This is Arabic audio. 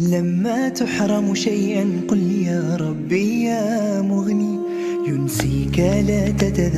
لما تحرم شيئا قل يا ربي يا مغني ينسيك لا تتذكر.